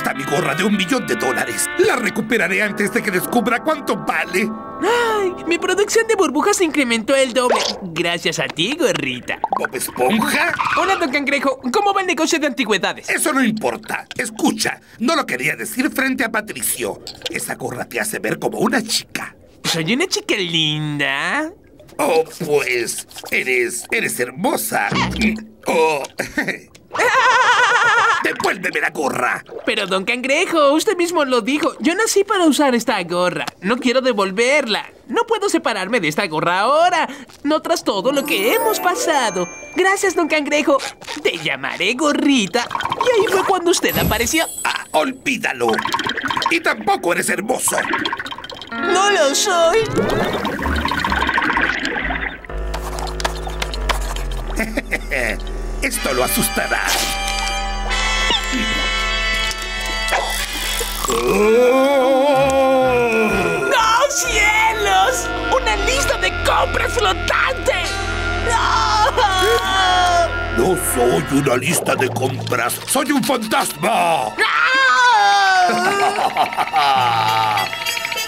está mi gorra de un millón de dólares? La recuperaré antes de que descubra cuánto vale. ¡Ay! Mi producción de burbujas se incrementó el doble. Gracias a ti, gorrita. ¿Bob Esponja? Hola, don Cangrejo. ¿Cómo va el negocio de antigüedades? Eso no importa. Escucha, no lo quería decir frente a Patricio. Esa gorra te hace ver como una chica. Soy una chica linda. Oh, pues, eres, eres hermosa. Oh, devuélveme la gorra. Pero, don Cangrejo, usted mismo lo dijo. Yo nací para usar esta gorra. No quiero devolverla. No puedo separarme de esta gorra ahora. No tras todo lo que hemos pasado. Gracias, don Cangrejo. Te llamaré gorrita. Y ahí fue cuando usted apareció. Ah, olvídalo. Y tampoco eres hermoso. No lo soy. Esto lo asustará. ¡No, cielos! ¡Una lista de compras flotante! ¡No! No soy una lista de compras, soy un fantasma.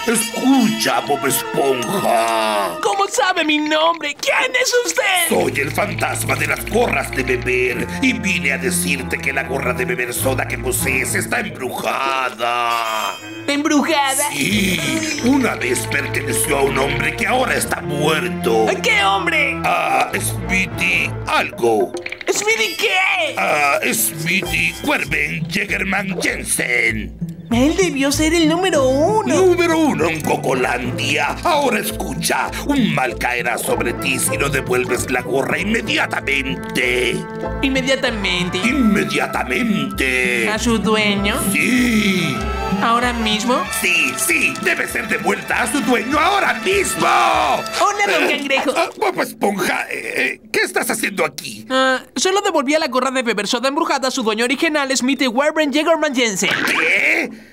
Escucha, Bob Esponja. ¿Cómo sabe mi nombre? ¿Quién es usted? Soy el fantasma de las gorras de beber y vine a decirte que la gorra de beber soda que posees está embrujada. ¿Embrujada? Y una vez perteneció a un hombre que ahora está muerto. ¿Qué hombre? Ah, Smitty, algo. ¿Speedy qué? Ah, Smitty Cuerven Jägerman Jensen. Él debió ser el número uno. Número uno en Cocolandia. Ahora escucha, un mal caerá sobre ti si no devuelves la gorra inmediatamente. Inmediatamente. Inmediatamente. ¿A su dueño? Sí. ¿Ahora mismo? Sí, sí, debe ser devuelta a su dueño ahora mismo. Hola, don Cangrejo. Ah, Bob Esponja, eh, ¿qué estás haciendo aquí? Ah, solo devolví a la gorra de beber soda embrujada a su dueño original, Smithy Warren Jägerman Jensen. ¿Qué?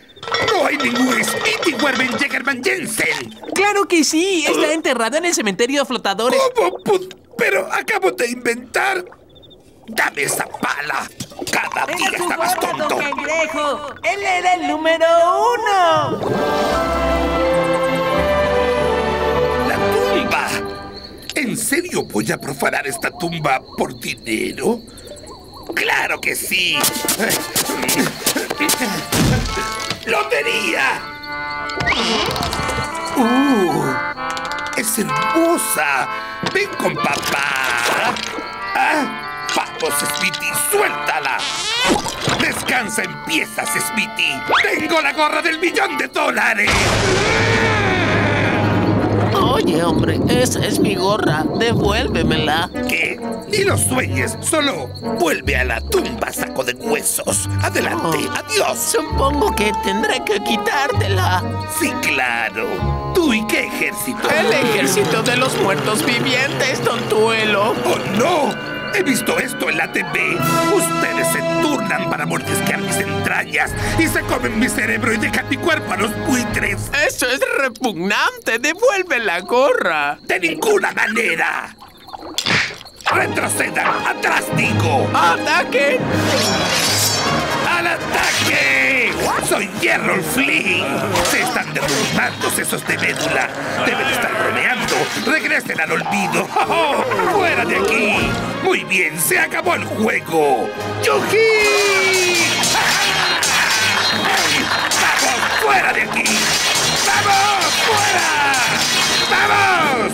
No hay ningún Werben Jägerman Jensen. Claro que sí, está enterrado en el cementerio de flotadores. ¿Cómo? put- Pero acabo de inventar. Dame esa pala. Cada día está más tonto. Cangrejo. Él era el número uno. La tumba. ¿En serio voy a profanar esta tumba por dinero? ¡Claro que sí! ¡Uh! ¡Es hermosa! ¡Ven con papá! ¡Ah! ¡Vamos, Smitty! ¡Suéltala! ¡Descansa en piezas, Smitty! ¡Tengo la gorra del millón de dólares! Oye, hombre, esa es mi gorra. Devuélvemela. ¿Qué? Ni lo sueñes, solo vuelve a la tumba, saco de huesos. Adelante, adiós. Supongo que tendré que quitártela. Sí, claro. ¿Tú y qué ejército? El ejército de los muertos vivientes, tontuelo. ¡Oh, no! He visto esto en la TV. Ustedes se turnan para mordisquear mis entrañas y se comen mi cerebro y dejan mi cuerpo a los buitres. Eso es repugnante. Devuelve la gorra. ¡De ninguna manera! ¡Retrocedan! ¡Atrás, digo! ¡Ataque! ¡Al ataque! ¡Soy Hierro Flynn! Se están derrumbando sesos de médula. Deben. Regresen al olvido. ¡Oh! ¡Fuera de aquí! Muy bien, se acabó el juego. ¡Yuji! ¡Vamos, fuera de aquí! ¡Vamos, fuera! ¡Vamos!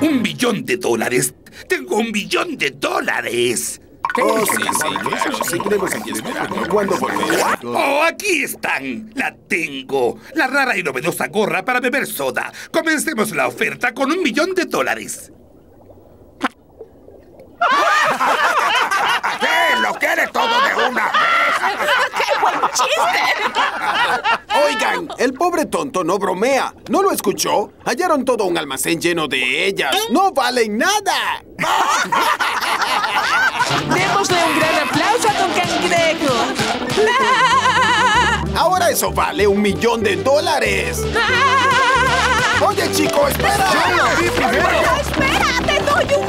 Un billón de dólares. Tengo un billón de dólares. Oh, sí, sí, claro. Seguiremos aquí esperando. ¿Cuándo volverá? ¡Oh, aquí están! ¡La tengo! La rara y novedosa gorra para beber soda. Comencemos la oferta con un millón de dólares. ¿Qué? ¿Lo quiere todo de una vez? Oigan, el pobre tonto no bromea. ¿No lo escuchó? Hallaron todo un almacén lleno de ellas. ¡No valen nada! Démosle un gran aplauso a Don Cangrejo. Ahora eso vale un millón de dólares. Oye, chico, espera. ¡Espera! ¡Te doy un